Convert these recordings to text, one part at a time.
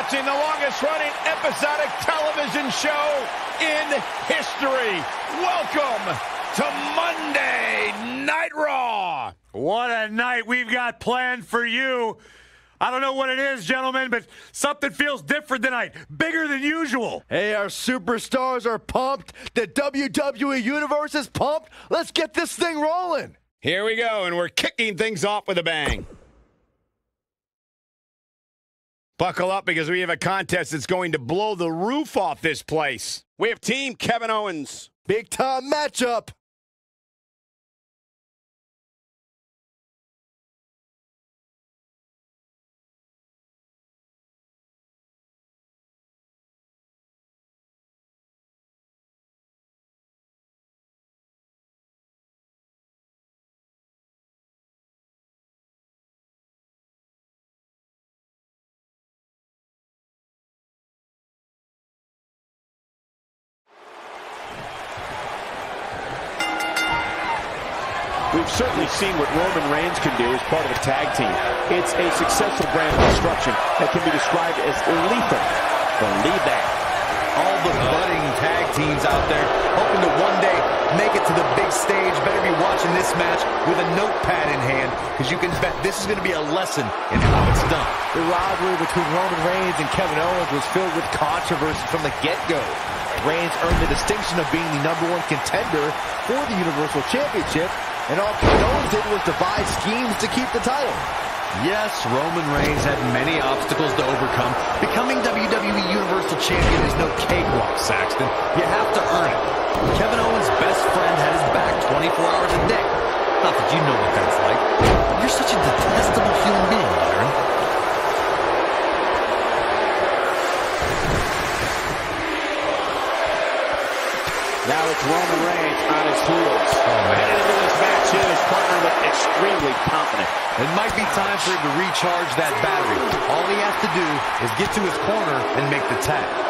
You are watching the longest running episodic television show in history. Welcome to Monday Night Raw. What a night we've got planned for you. I don't know what it is, gentlemen, but something feels different tonight. Bigger than usual. Hey, our superstars are pumped. The WWE Universe is pumped. Let's get this thing rolling. Here we go, and we're kicking things off with a bang. Buckle up because we have a contest that's going to blow the roof off this place. We have Team Kevin Owens. Big time matchup. We've certainly seen what Roman Reigns can do as part of a tag team. It's a successful brand of destruction that can be described as lethal. Believe that. All the budding tag teams out there hoping to one day make it to the big stage better be watching this match with a notepad in hand because you can bet this is going to be a lesson in how it's done. The rivalry between Roman Reigns and Kevin Owens was filled with controversy from the get-go. Reigns earned the distinction of being the number one contender for the Universal Championship, and all Owens did was devise schemes to keep the title. Yes, Roman Reigns had many obstacles to overcome. Becoming WWE Universal Champion is no cakewalk, Saxton. You have to earn it. Kevin Owens' best friend had his back 24 hours a day. Not that you know what that's like. You're such a detestable human being, Byron. Now it's Roman Reigns on his heels. Oh. Headed into this match, and his partner look extremely confident. It might be time for him to recharge that battery. All he has to do is get to his corner and make the tag.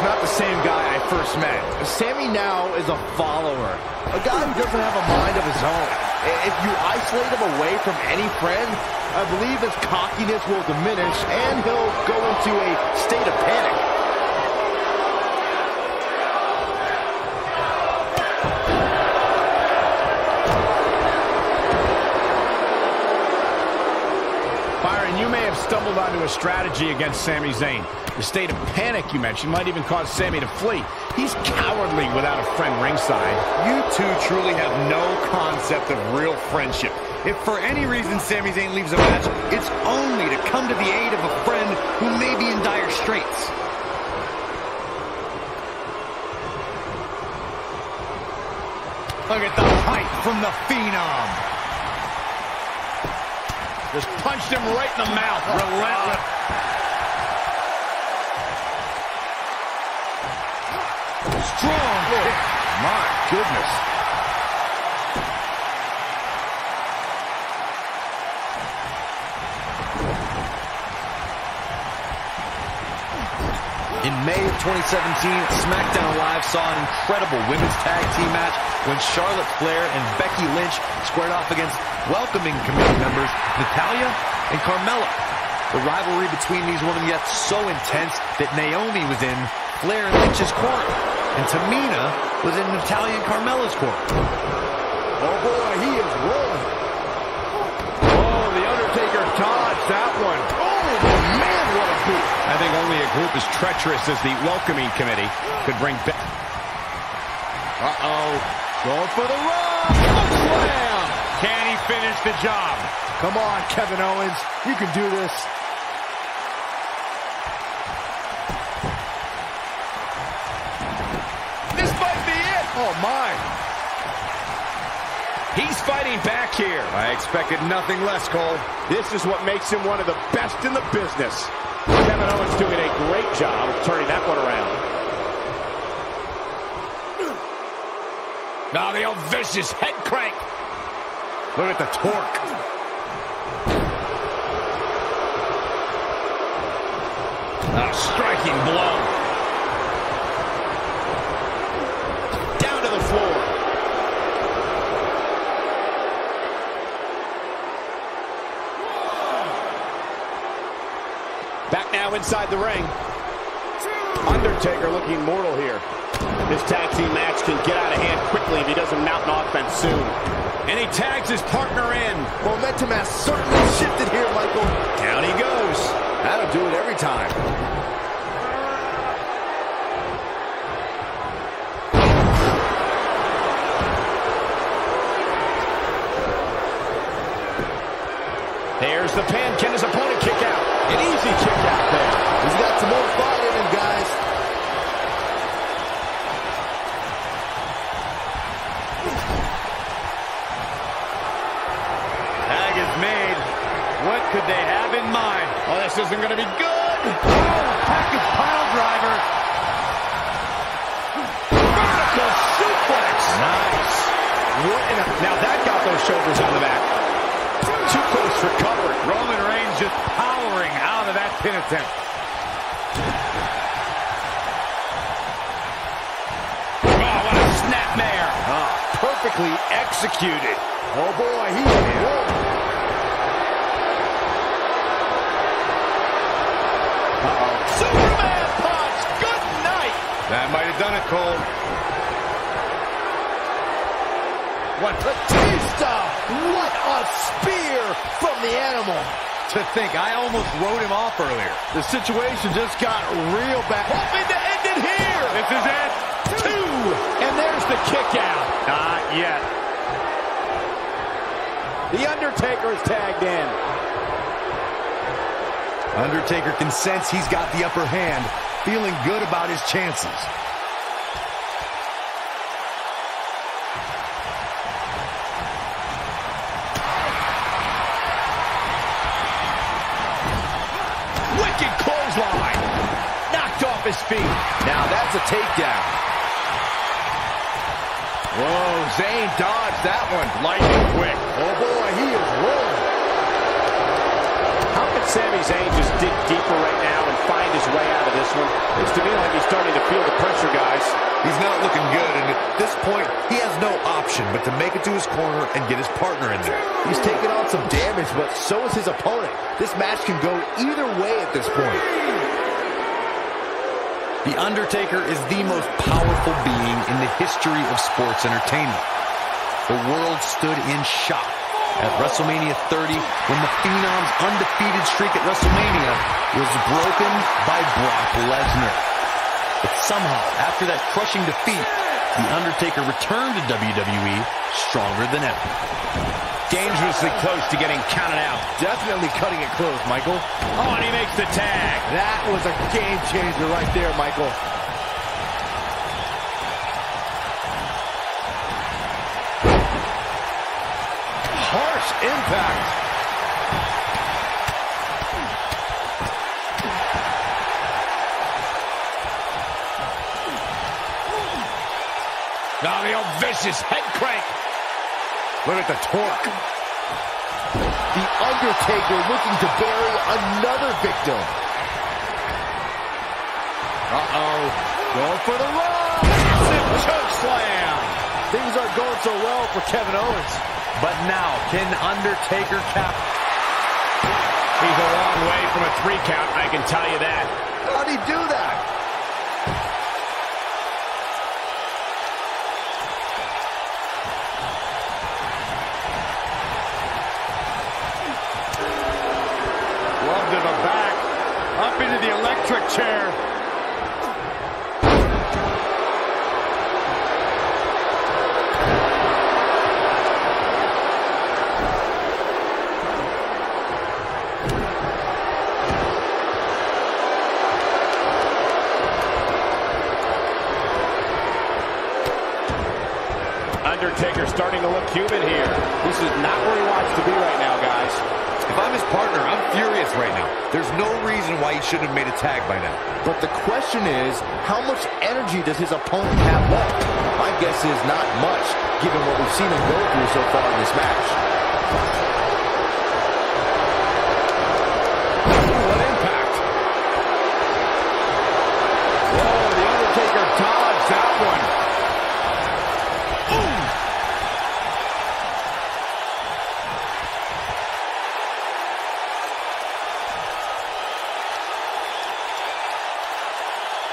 Not the same guy I first met. Sami now is a follower, a guy who doesn't have a mind of his own. If you isolate him away from any friend, I believe his cockiness will diminish and he'll go into a state of panic. Stumbled onto a strategy against Sami Zayn. The state of panic you mentioned might even cause Sami to flee. He's cowardly without a friend ringside. You two truly have no concept of real friendship. If for any reason Sami Zayn leaves a match, it's only to come to the aid of a friend who may be in dire straits. Look at the height from the Phenom. Just punched him right in the mouth. Relentless. Strong. My goodness. May of 2017, SmackDown Live saw an incredible women's tag team match when Charlotte Flair and Becky Lynch squared off against welcoming committee members Natalya and Carmella. The rivalry between these women gets so intense that Naomi was in Flair and Lynch's corner, and Tamina was in Natalya and Carmella's corner. Oh boy, he is rolling. Oh, The Undertaker dodged that one. Oh, man, what a boot. I think only a group as treacherous as the welcoming committee could bring back. Uh-oh. Going for the run. Slam! Can he finish the job? Come on, Kevin Owens. You can do this. This might be it. Oh, my. He's fighting back here. I expected nothing less, Cole. This is what makes him one of the best in the business. Kevin Owens doing a great job of turning that one around. Now the old vicious head crank. Look at the torque. A striking blow. Down to the floor. Back now inside the ring. Undertaker looking mortal here. This tag team match can get out of hand quickly if he doesn't mount an offense soon. And he tags his partner in. Momentum has certainly shifted here, Michael. Down he goes. That'll do it every time. There's the pin. Can his opponent? An easy kick out there. He's got some more fight in him, guys. Tag is made. What could they have in mind? Oh, this isn't going to be good. Oh, package pile driver. Vertical suplex. Nice. What in a... Now that got those shoulders on the back. Too close for cover. Roman Reigns just powering out of that pin attempt. Oh, what a snapmare. Ah, perfectly executed. Oh boy, he is rolling. Superman punch. Good night. That might have done it, Cole. What Batista! What a spear from the animal. To think, I almost wrote him off earlier. The situation just got real bad. Hoping to end it here. This is it. Two. And there's the kick out. Not yet. The Undertaker is tagged in. Undertaker can sense he's got the upper hand, feeling good about his chances. Feet. Now that's a takedown. Whoa, Zayn dodged that one. Lightning quick. Oh boy, he is rolling. How can Sami Zayn just dig deeper right now and find his way out of this one? It's to me like he's starting to feel the pressure, guys. He's not looking good, and at this point, he has no option but to make it to his corner and get his partner in there. He's taking on some damage, but so is his opponent. This match can go either way at this point. The Undertaker is the most powerful being in the history of sports entertainment. The world stood in shock at WrestleMania 30 when the Phenom's undefeated streak at WrestleMania was broken by Brock Lesnar. But somehow, after that crushing defeat, The Undertaker returned to WWE stronger than ever. Dangerously close to getting counted out. Definitely cutting it close, Michael. Oh, and he makes the tag. That was a game changer right there, Michael. Harsh impact. Now the old vicious head crank. Look at the torque. The Undertaker looking to bury another victim. Uh-oh. Going for the run. Massive choke slam. Things aren't going so well for Kevin Owens. But now, can Undertaker cap? He's a long way from a three count, I can tell you that. How'd he do that? Love to the back. Up into the electric chair. Undertaker starting to look human here. This is not where he wants to be right now, guys. If I'm his partner, I'm furious right now. There's no reason why he shouldn't have made a tag by now. But the question is, how much energy does his opponent have left? My guess is not much, given what we've seen him go through so far in this match. What impact. Whoa, The Undertaker dodged that one.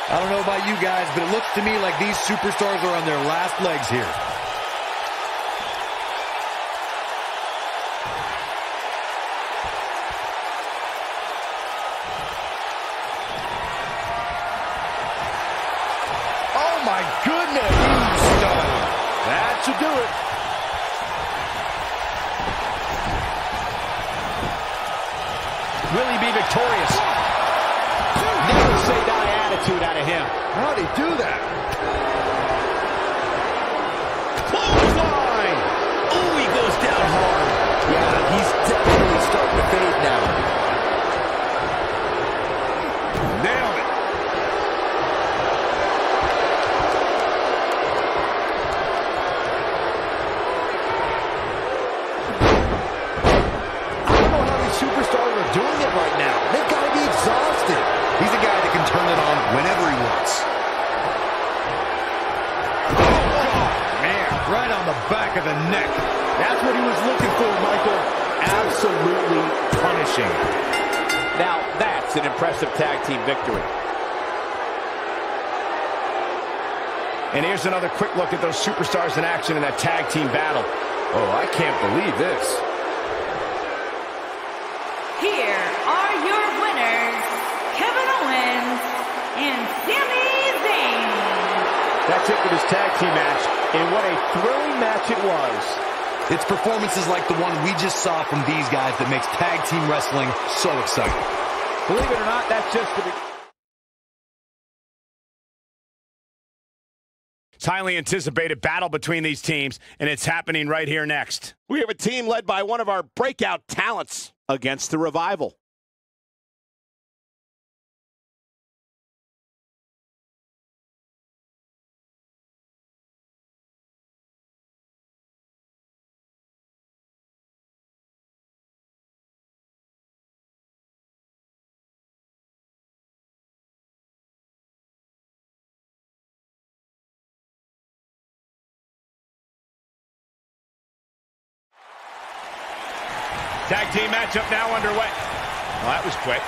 I don't know about you guys, but it looks to me like these superstars are on their last legs here. Another quick look at those superstars in action in that tag team battle. Oh, I can't believe this. Here are your winners, Kevin Owens and Sami Zayn. That's it for this tag team match. And what a thrilling match it was. It's performances like the one we just saw from these guys that makes tag team wrestling so exciting. Believe it or not, that's just the beginning. It's highly anticipated battle between these teams, and it's happening right here next. We have a team led by one of our breakout talents against the Revival. Team matchup now underway. Well, that was quick.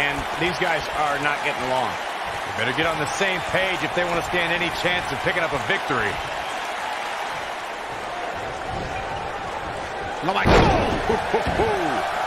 And these guys are not getting along. They better get on the same page if they want to stand any chance of picking up a victory. Oh my God.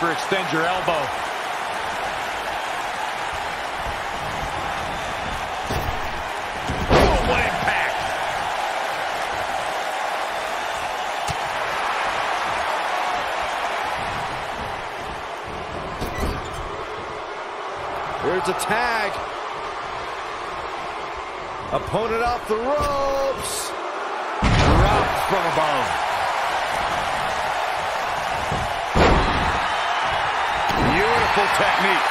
for extend your elbow. Oh! Here's a tag. Opponent off the ropes. Dropped from above. Beautiful technique.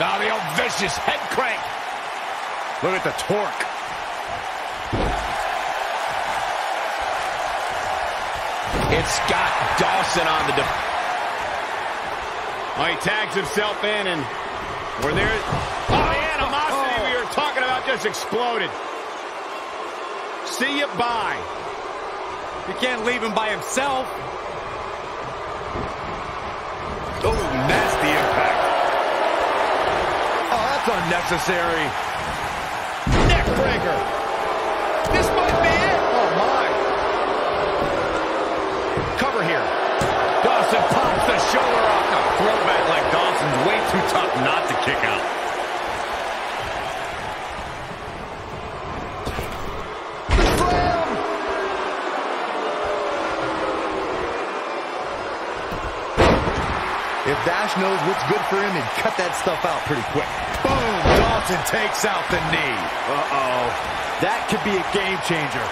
Now the old vicious head crank. Look at the torque. It's got Dawson on the... Oh, he tags himself in and we're there... Oh, the animosity we oh. were talking about just exploded. See you bye. You can't leave him by himself. Unnecessary. Neck breaker. This might be it. Oh, my. Cover here. Dawson pops the shoulder off. A throwback like Dawson's way too tough not to kick out. Knows what's good for him, he'd cut that stuff out pretty quick. Boom. Dawson takes out the knee. Uh-oh. That could be a game changer.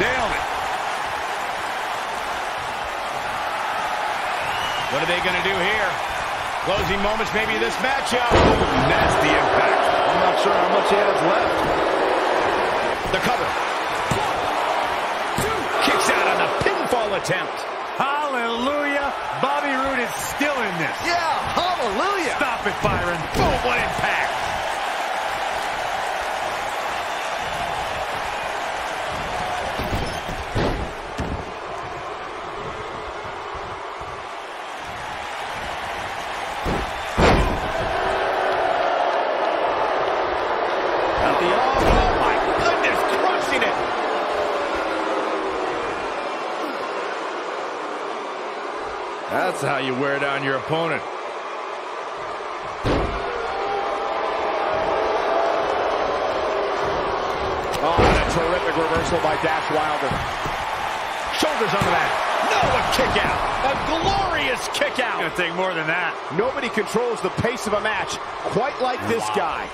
Nailed it. What are they going to do here? Closing moments maybe this matchup. Nasty impact. I'm not sure how much he has left. The cover. Two Kicks out on the pinfall attempt. Hallelujah. Bobby Roode is still in this. Yeah, hallelujah. Stop it, Byron. Boom, what impact. At the arm. Oh, my goodness, crushing it. That's how you wear down your opponent. Oh, and a terrific reversal by Dash Wilder. Shoulders on the mat. No, a kick out. A glorious kick out. Gonna take more than that. Nobody controls the pace of a match quite like this guy.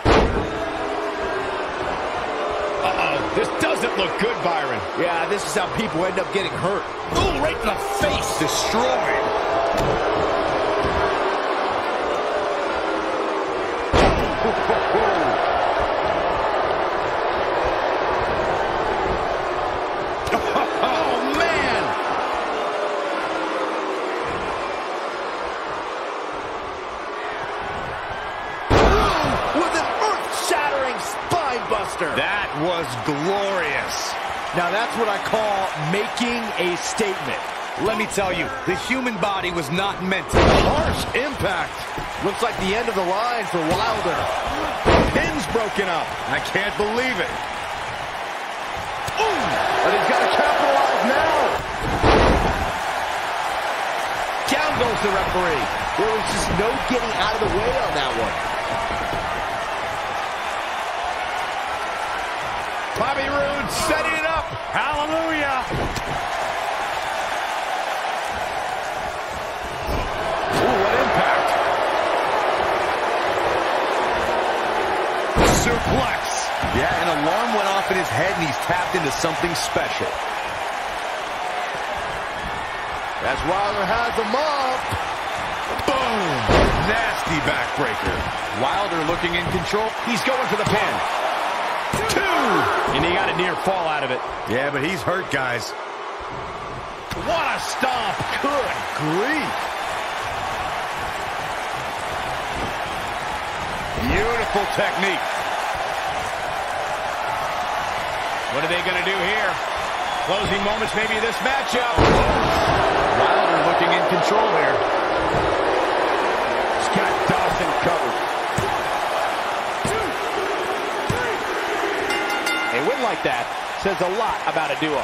Uh-oh, this doesn't look good, Byron. Yeah, this is how people end up getting hurt. Ooh, right in the face. Destroyed. Oh, man. With an earth-shattering spine buster. That was glorious. Now that's what I call making a statement. Let me tell you, the human body was not meant to... Harsh impact. Looks like the end of the line for Wilder. Pin's broken up. I can't believe it. But he's got to capitalize now. Down goes the referee. There was just no getting out of the way on that one. Bobby Roode setting it up. Hallelujah. Ooh, what impact. Suplex. Yeah, an alarm went off in his head and he's tapped into something special. As Wilder has him up. Boom. Nasty backbreaker. Wilder looking in control. He's going for the pin. And he got a near fall out of it. Yeah, but he's hurt, guys. What a stomp. Good grief. Beautiful technique. What are they going to do here? Closing moments maybe this matchup. Wilder looking in control here. Scott Dawson covered. A win like that says a lot about a duo.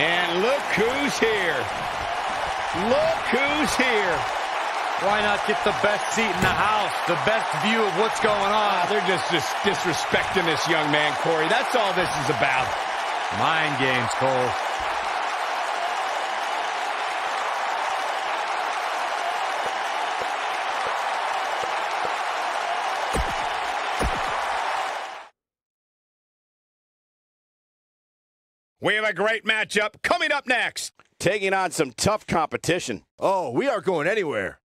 And look who's here. Look who's here. Why not get the best seat in the house, the best view of what's going on? Ah, they're just, just disrespecting this young man, Corey. That's all this is about. Mind games, Cole. We have a great matchup coming up next. Taking on some tough competition. Oh, we aren't going anywhere.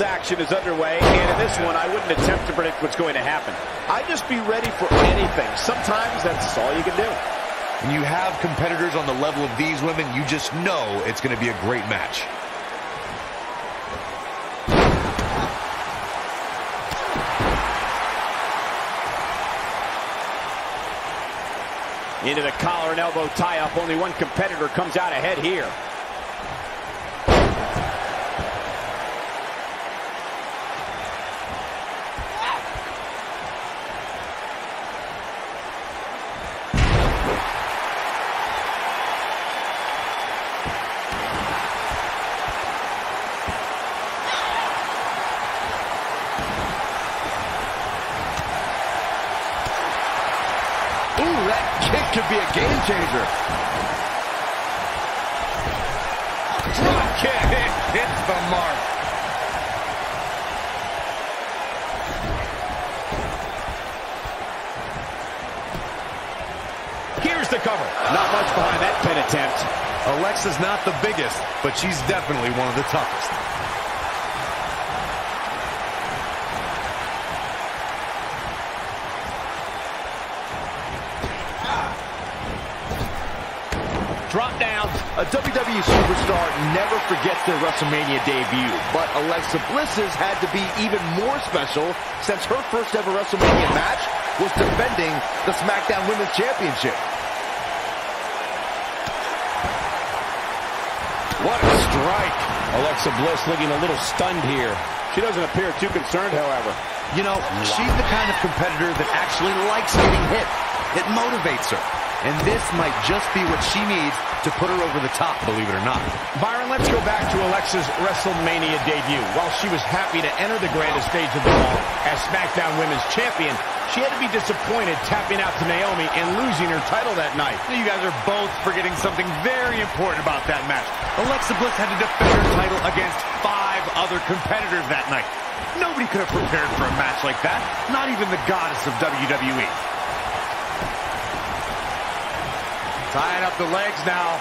Action is underway, and in this one, I wouldn't attempt to predict what's going to happen. I'd just be ready for anything. Sometimes that's all you can do. When you have competitors on the level of these women, you just know it's going to be a great match. Into the collar and elbow tie-up. Only one competitor comes out ahead here. Ooh, that kick could be a game changer. Drop kick. It hits the mark. Here's the cover. Not much behind that pin attempt. Alexa's not the biggest, but she's definitely one of the toughest. Drop down. A WWE superstar never forgets their WrestleMania debut, but Alexa Bliss's had to be even more special since her first ever WrestleMania match was defending the SmackDown Women's Championship. What a strike. Alexa Bliss looking a little stunned here. She doesn't appear too concerned, however. You know, she's the kind of competitor that actually likes getting hit. It motivates her. And this might just be what she needs to put her over the top, believe it or not. Byron, let's go back to Alexa's WrestleMania debut. While she was happy to enter the grandest stage of them all as SmackDown Women's Champion, she had to be disappointed tapping out to Naomi and losing her title that night. You guys are both forgetting something very important about that match. Alexa Bliss had to defend her title against five other competitors that night. Nobody could have prepared for a match like that, not even the goddess of. WWE. Tying up the legs now.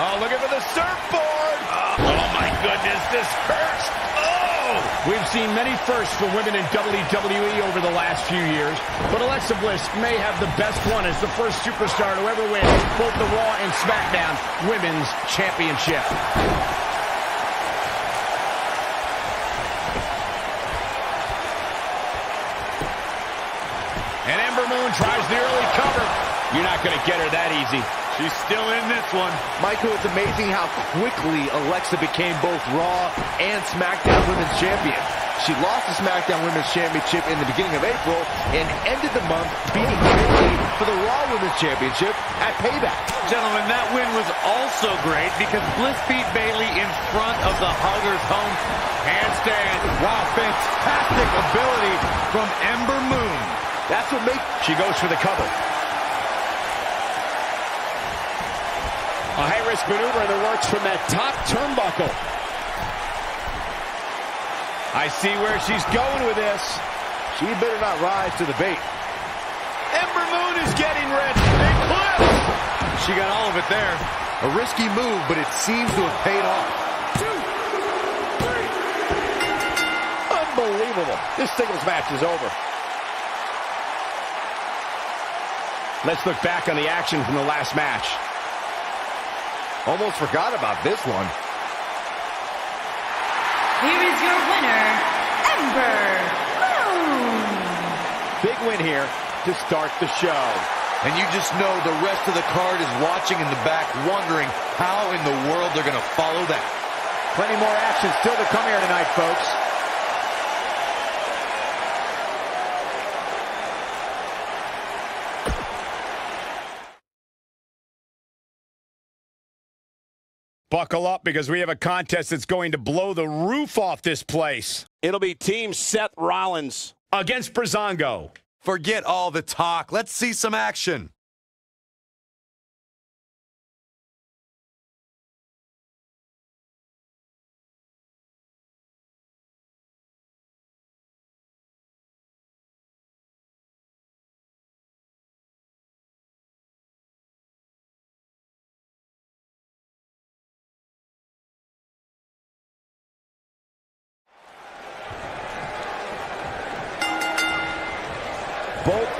Oh, looking for the surfboard. Oh, oh, my goodness, this hurts. Oh! We've seen many firsts for women in WWE over the last few years, but Alexa Bliss may have the best one as the first superstar to ever win both the Raw and SmackDown Women's Championship. And Ember Moon tries the early cover. You're not going to get her that easy. She's still in this one. Michael, it's amazing how quickly Alexa became both Raw and SmackDown Women's Champion. She lost the SmackDown Women's Championship in the beginning of April and ended the month beating Bayley for the Raw Women's Championship at Payback. Gentlemen, that win was also great because Bliss beat Bayley in front of the Huggers home handstand. Wow, fantastic ability from Ember Moon. That's what makes She goes for the cover. A high-risk maneuver in the works from that top turnbuckle. I see where she's going with this. she better not rise to the bait. Ember Moon is getting ready. Eclipse! She got all of it there. A risky move, but it seems to have paid off. Two, three. Unbelievable. This singles match is over. Let's look back on the action from the last match. Almost forgot about this one. Here is your winner, Ember Moon. Big win here to start the show. And you just know the rest of the card is watching in the back, wondering how in the world they're going to follow that. Plenty more action still to come here tonight, folks. Buckle up because we have a contest that's going to blow the roof off this place. It'll be Team Seth Rollins. Against Breezango. Forget all the talk. Let's see some action.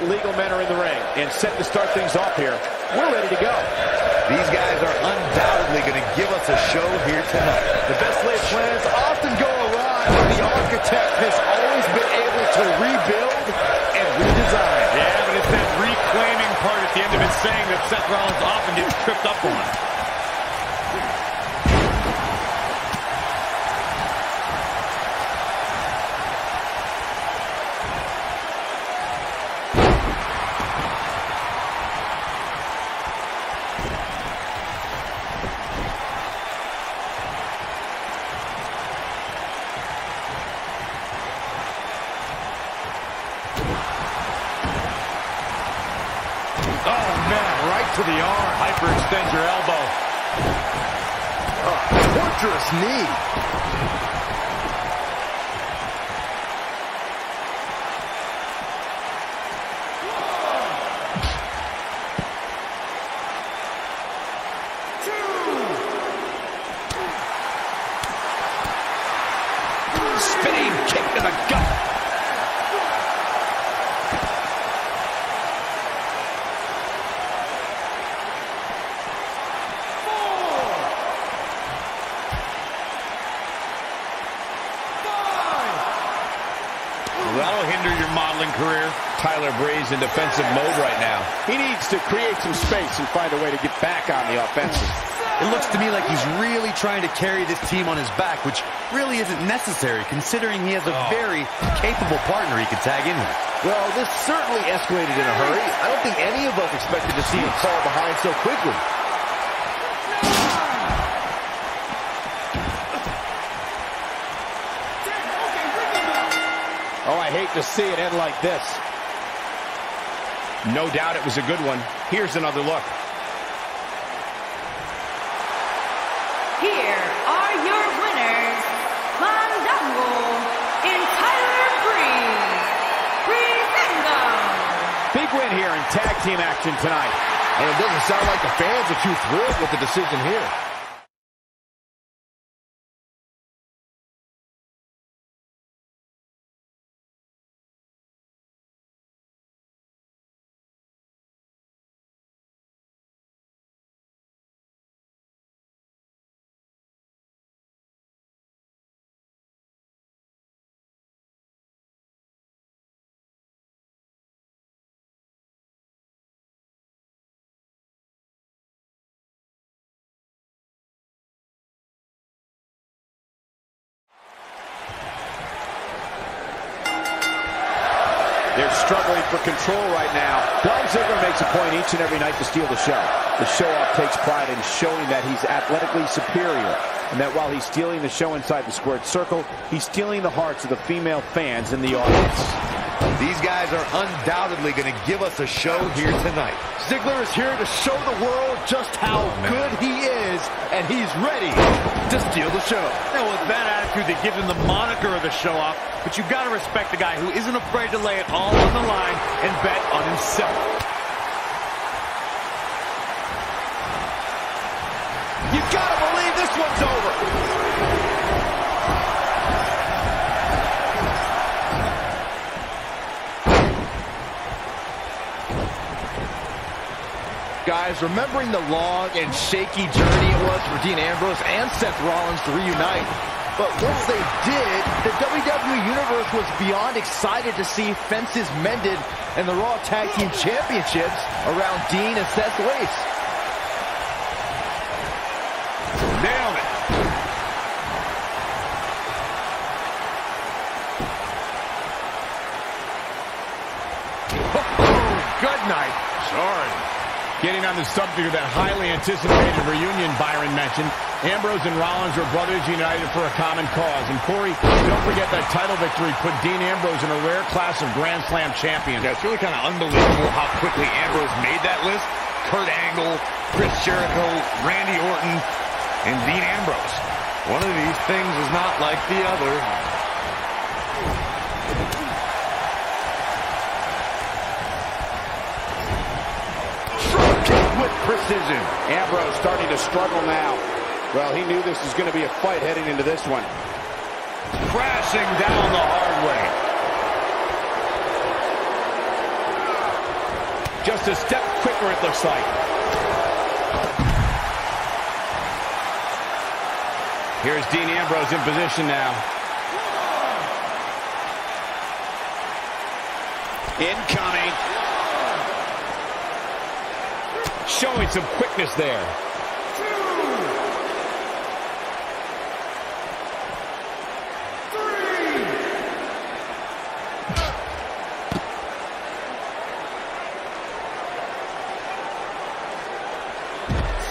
Legal men are in the ring and set to start things off here. We're ready to go. These guys are undoubtedly going to give us a show here tonight. The best laid plans often go awry, but the architect has always been able to rebuild and redesign. Yeah, but it's that reclaiming part at the end of his saying that Seth Rollins often gets tripped up on. Hyperextend your elbow. Uh, Torturous knee. Spinning kick to the gut. That'll hinder your modeling career. Tyler Breeze in defensive mode right now. He needs to create some space and find a way to get back on the offensive. It looks to me like he's really trying to carry this team on his back, which really isn't necessary considering he has a oh. very capable partner he could tag in with. Well, this certainly escalated in a hurry. I don't think any of us expected to see him fall behind so quickly. Hate to see it end like this. No doubt it was a good one. Here's another look. Here are your winners, Fandango and Tyler Breeze. Breezango. Big win here in tag team action tonight. And it doesn't sound like the fans are too thrilled with the decision here. They're struggling for control right now. Dolph Ziggler makes a point each and every night to steal the show. The show-off takes pride in showing that he's athletically superior and that while he's stealing the show inside the squared circle, he's stealing the hearts of the female fans in the audience. These guys are undoubtedly going to give us a show here tonight. Ziggler is here to show the world just how oh, good he is, and he's ready to steal the show. Now, with that attitude, they give him the moniker of the show off, but you've got to respect the guy who isn't afraid to lay it all on the line and bet on himself. Guys, remembering the long and shaky journey it was for Dean Ambrose and Seth Rollins to reunite, But once they did, the WWE Universe was beyond excited to see fences mended and the Raw Tag Team Championships around Dean and Seth Lace. Nailed it. Good night. Sorry. Getting on the subject of that highly anticipated reunion Byron mentioned, Ambrose and Rollins were brothers united for a common cause. And Corey, don't forget that title victory put Dean Ambrose in a rare class of Grand Slam champions. Yeah, it's really kind of unbelievable how quickly Ambrose made that list. Kurt Angle, Chris Jericho, Randy Orton, and Dean Ambrose. One of these things is not like the other. Precision. Ambrose starting to struggle now. Well, he knew this was going to be a fight heading into this one. Crashing down the hard way. Just a step quicker, it looks like. Here's Dean Ambrose in position now. Incoming. Showing some quickness there.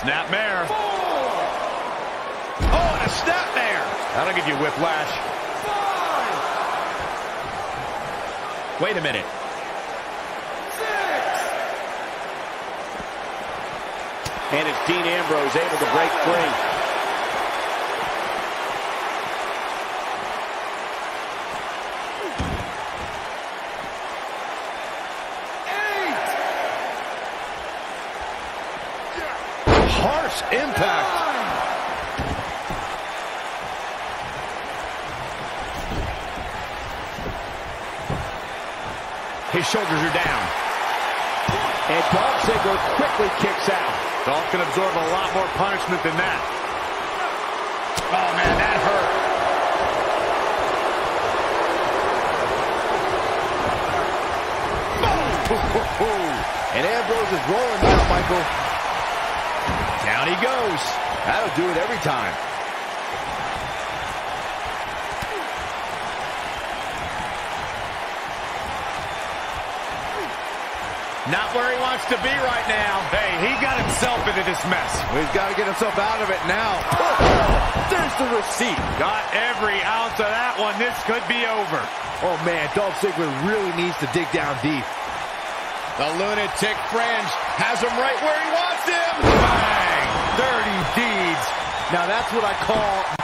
Snap Snapmare. Oh, and a snapmare. That'll give you whiplash. Wait a minute. And it's Dean Ambrose able to break free. Harsh impact. His shoulders are down. And Dolph Ziggler quickly kicks out. Dolph can absorb a lot more punishment than that. Oh, man, that hurt. And Ambrose is rolling now, Michael. Down he goes. That'll do it every time. Not where he wants to be right now. Hey, he got himself into this mess. Well, he's got to get himself out of it now. There's the receipt. Got every ounce of that one. This could be over. Oh, man, Dolph Ziggler really needs to dig down deep. The lunatic fringe has him right where he wants him. Bang! Dirty deeds. Now, that's what I call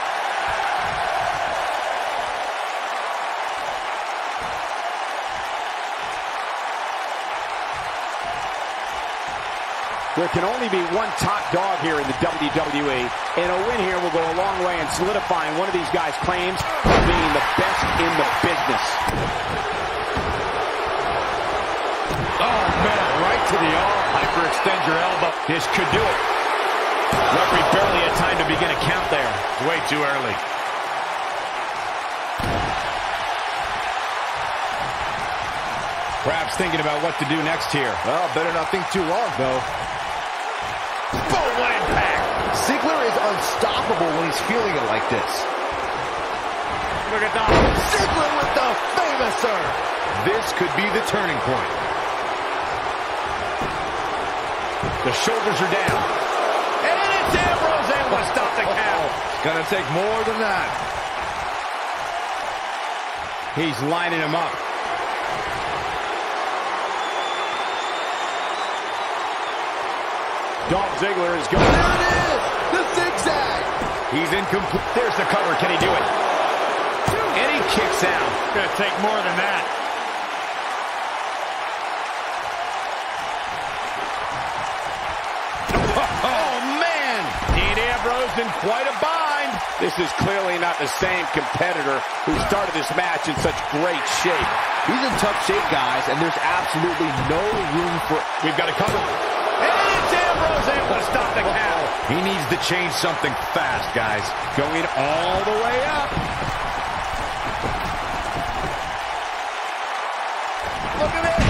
There can only be one top dog here in the WWE, and a win here will go a long way in solidifying one of these guys' claims of being the best in the business. Oh, man, right to the arm. Hyperextend your elbow. This could do it. Referee barely had time to begin a count there. Way too early. Perhaps thinking about what to do next here. Well, better not think too long, though. Boom. Ziggler is unstoppable when he's feeling it like this. Look at that. Ziggler with the Fameasser. This could be the turning point. The shoulders are down. And it's Ambrose able to stop the count. It's going to take more than that. He's lining him up. Dolph Ziggler is going. There it is. The zigzag. He's incomplete. There's the cover. Can he do it? And he kicks out. Gonna take more than that. Oh, man. Dean Ambrose in quite a bind. This is clearly not the same competitor who started this match in such great shape. He's in tough shape, guys, and there's absolutely no room for... We've got to cover. Ambrose able to stop the count. He needs to change something fast, guys. Going all the way up. Look at this.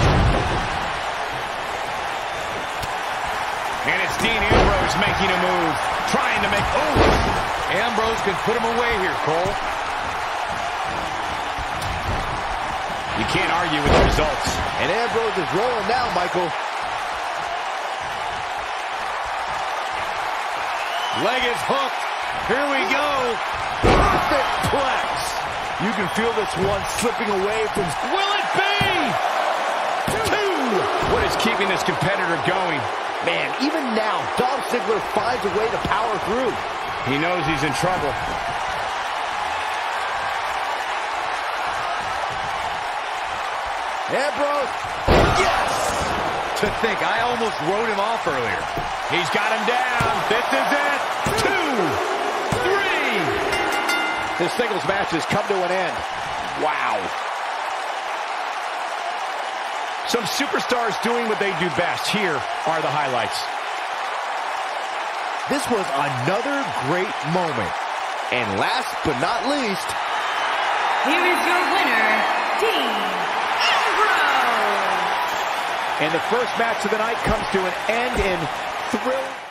And it's Dean Ambrose making a move. Trying to make... Oh! Ambrose can put him away here, Cole. You can't argue with the results. And Ambrose is rolling now, Michael. Leg is hooked. Here we go. Perfect plex. You can feel this one slipping away from... Will it be? Two! What is keeping this competitor going? Man, even now, Dolph Ziggler finds a way to power through. He knows he's in trouble. Ambrose. To think, I almost wrote him off earlier. He's got him down. This is it. Two. Three. This singles match has come to an end. Wow. Some superstars doing what they do best. Here are the highlights. This was another great moment. And last but not least, Here is your winner, Dean. And the first match of the night comes to an end in thrill.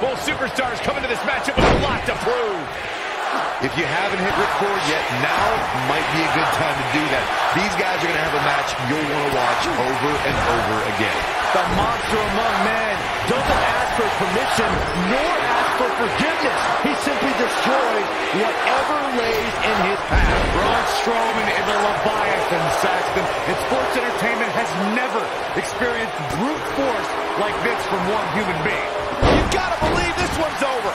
Both superstars coming to this matchup with a lot to prove. If you haven't hit record yet, now might be a good time to do that. These guys are going to have a match you'll want to watch over and over again. the monster among men doesn't ask for permission nor ask for forgiveness. He simply destroys whatever lays in his path. Braun Strowman is a Leviathan, Saxton. And sports entertainment has never experienced brute force like this from one human being. You've gotta believe this one's over.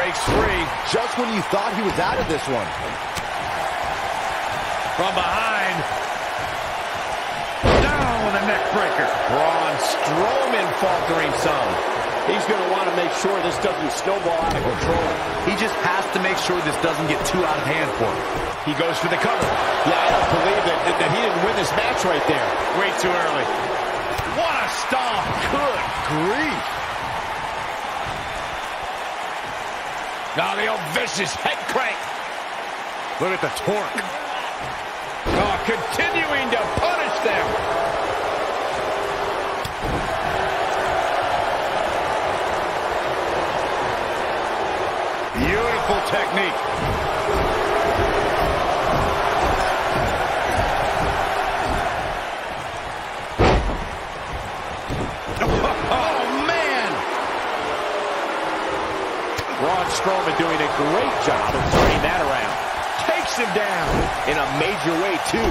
Breaks free. Just when you thought he was out of this one. From behind. Down with a neck breaker. Braun Strowman faltering some. He's going to want to make sure this doesn't snowball out of control. He just has to make sure this doesn't get too out of hand for him. He goes for the cover. Yeah, I don't believe that, that, that he didn't win this match right there. Way too early. What a stomp. Good grief. Now the old vicious head crank. Look at the torque. Oh, continuing to punish them. Beautiful technique. Strowman doing a great job of turning that around. Takes him down. In a major way, too.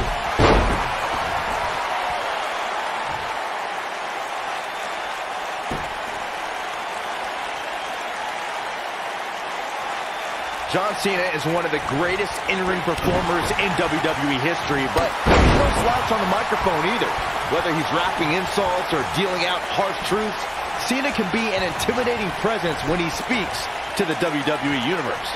John Cena is one of the greatest in-ring performers in WWE history, but no slouch on the microphone either. Whether he's rapping insults or dealing out harsh truths, Cena can be an intimidating presence when he speaks to the WWE Universe.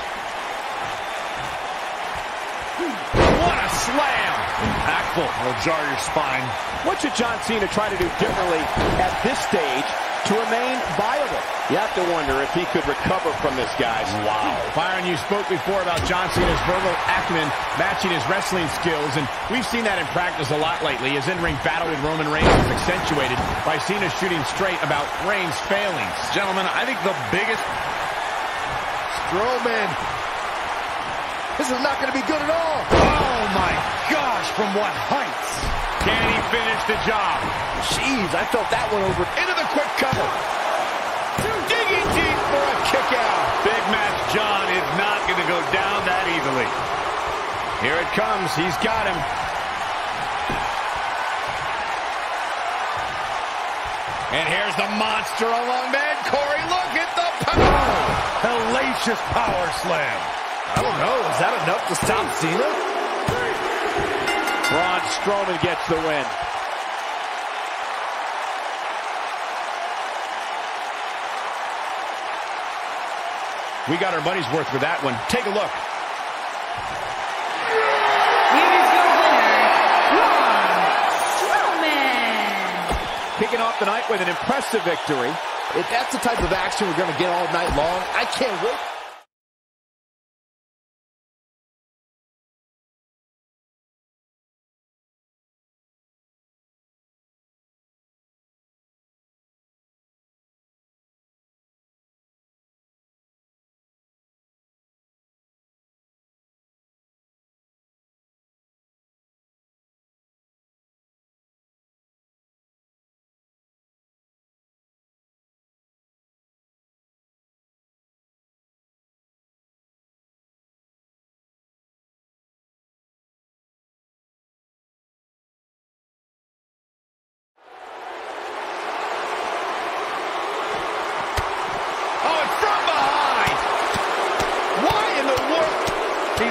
What a slam. Impactful. Will jar your spine. What should John Cena try to do differently at this stage to remain viable. You have to wonder if he could recover from this, guys. Wow. Byron, you spoke before about John Cena's verbal acumen matching his wrestling skills, and we've seen that in practice a lot lately. His in-ring battle with Roman Reigns was accentuated by Cena shooting straight about Reigns' failings. Gentlemen, I think the biggest... Strowman. This is not going to be good at all. Oh, my gosh, from what heights? Can he finish the job? Jeez, I felt that one over. Into the quick cover. Digging deep for a kick out. Big match John is not going to go down that easily. Here it comes. He's got him. And here's the monster along man. Corey, look at the power. Hellacious power slam. I don't know. Is that enough to stop Cena? Braun Strowman gets the win. We got our money's worth for that one. Take a look. Kicking off the night with an impressive victory. If that's the type of action we're going to get all night long, I can't wait.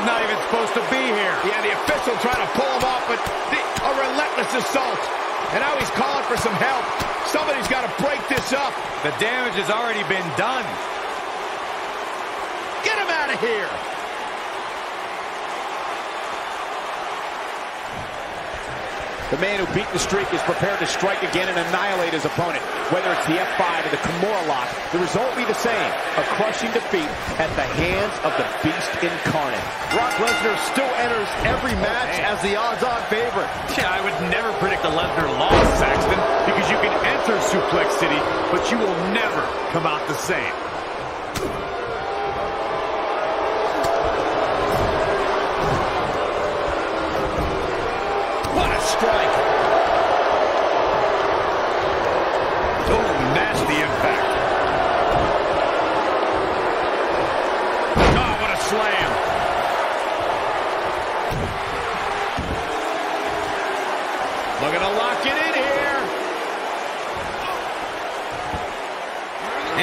He's not even supposed to be here. Yeah, the official trying to pull him off, but the, a relentless assault. And now he's calling for some help. Somebody's got to break this up. The damage has already been done. Get him out of here. The man who beat the streak is prepared to strike again and annihilate his opponent. Whether it's the F5 or the Kimura lock, the result will be the same. A crushing defeat at the hands of the Beast Incarnate. Brock Lesnar still enters every oh, match as the odds-on favorite. Yeah, I would never predict a Lesnar loss, Saxton, because you can enter Suplex City, but you will never come out the same. Strike. Oh, nasty impact. Oh, what a slam. Looking to lock it in here.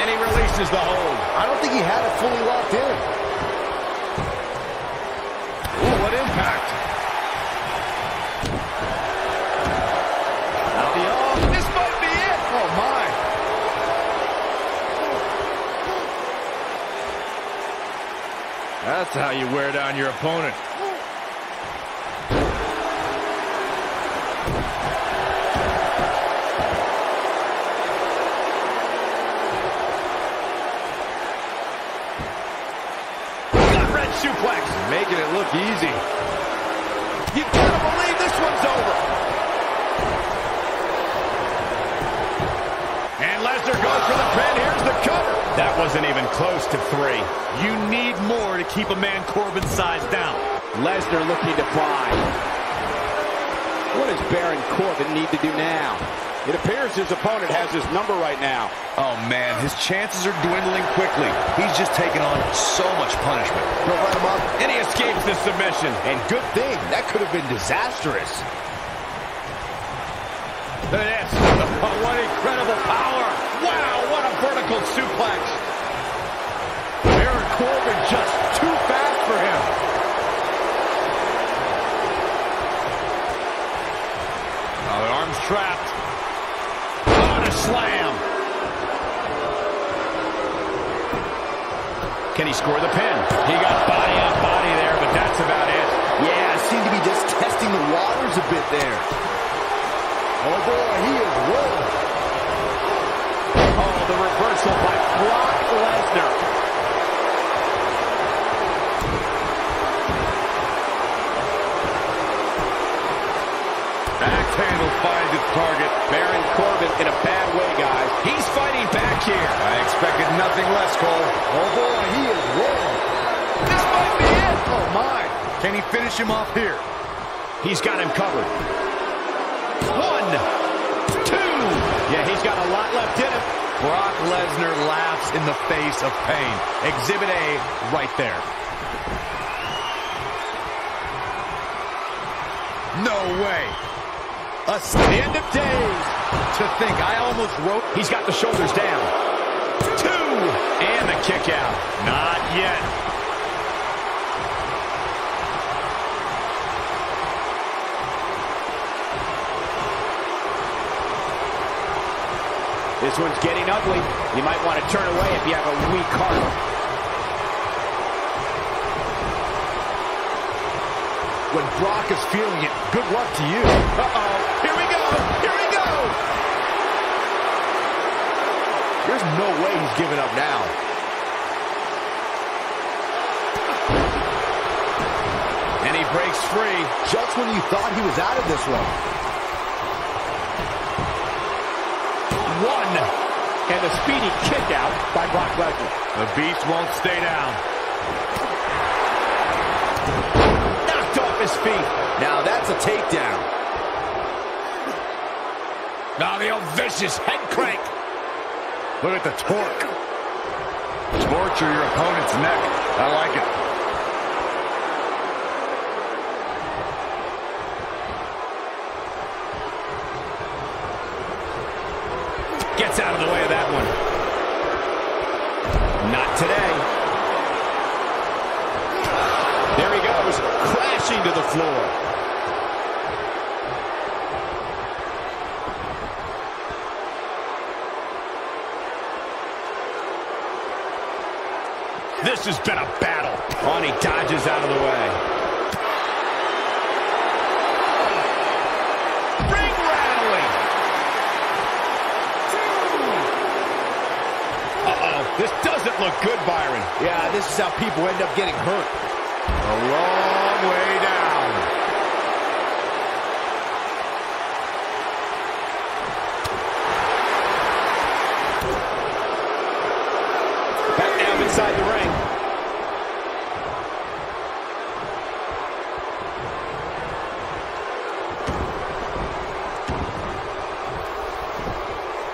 And he releases the hold. I don't think he had it fully locked in. Ooh, what impact. Out the oh, this might be it. Oh, my. That's how you wear down your opponent. Red suplex. Making it look easy. You gotta believe this one's over. And Lesnar goes for the pin. Here's the cover. That wasn't even close to three. You need more to keep a man Corbin's size down. Lesnar looking to buy. What does Baron Corbin need to do now? It appears his opponent has his number right now. Oh, man, his chances are dwindling quickly. He's just taken on so much punishment. Go right him up. And he escapes the submission. And good thing. That could have been disastrous. Look at this. Oh, what incredible power. Vertical suplex. Baron Corbin just too fast for him. Oh, the arm's trapped. What a slam. Can he score the pin? He got body on body there, but that's about it. Yeah, seemed to be just testing the waters a bit there. Oh boy, he is rolling. The reversal by Brock Lesnar. Axe handle finds its target. Baron Corbin in a bad way, guys. He's fighting back here. I expected nothing less, Cole. Oh boy, he is rolling. This might be it. Oh my. Can he finish him off here? He's got him covered. One, two. Yeah, he's got a lot left in him. Brock Lesnar laughs in the face of pain. Exhibit A right there. No way. A end of days. To think, I almost wrote... He's got the shoulders down. Two. And the kick out. Not yet. This one's getting ugly. You might want to turn away if you have a weak heart. When Brock is feeling it, good luck to you. Uh-oh. Here we go. Here we go. There's no way he's giving up now. And he breaks free. Just when you thought he was out of this one. One. And a speedy kick out by Brock Lesnar. The beast won't stay down. Knocked off his feet. Now that's a takedown. Now the old vicious head crank. Look at the torque. Torture your opponent's neck. I like it. Gets out of the way of that one. Not today. There he goes, crashing to the floor. This has been a battle. On, he dodges out of the way. Ring rattling. Uh-oh, this doesn't look good, Byron. Yeah, this is how people end up getting hurt. A long way down. Back down inside the ring.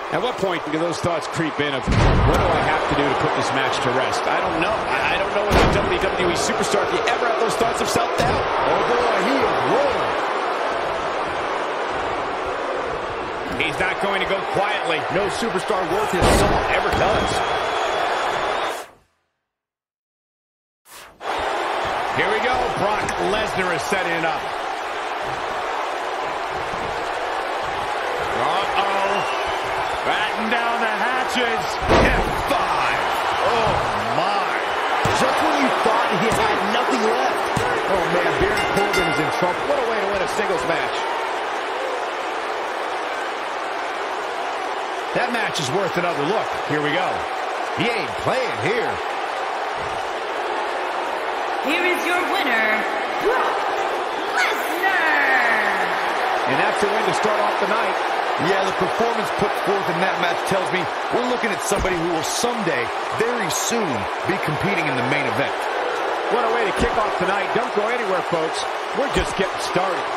At what point do those thoughts creep in of what do I have to do to put this match to rest? I don't know. I don't know as a WWE superstar if you ever have those thoughts of self-doubt. Oh boy, he is rolling. He's not going to go quietly. No superstar worth his salt ever does. Here we go. Brock Lesnar is setting it up. Match is worth another look. Here we go. He ain't playing here. Here is your winner, Brock Lesnar. And that's the win to start off the night. Yeah, the performance put forth in that match tells me we're looking at somebody who will someday, very soon, be competing in the main event. What a way to kick off tonight. Don't go anywhere, folks. We're just getting started.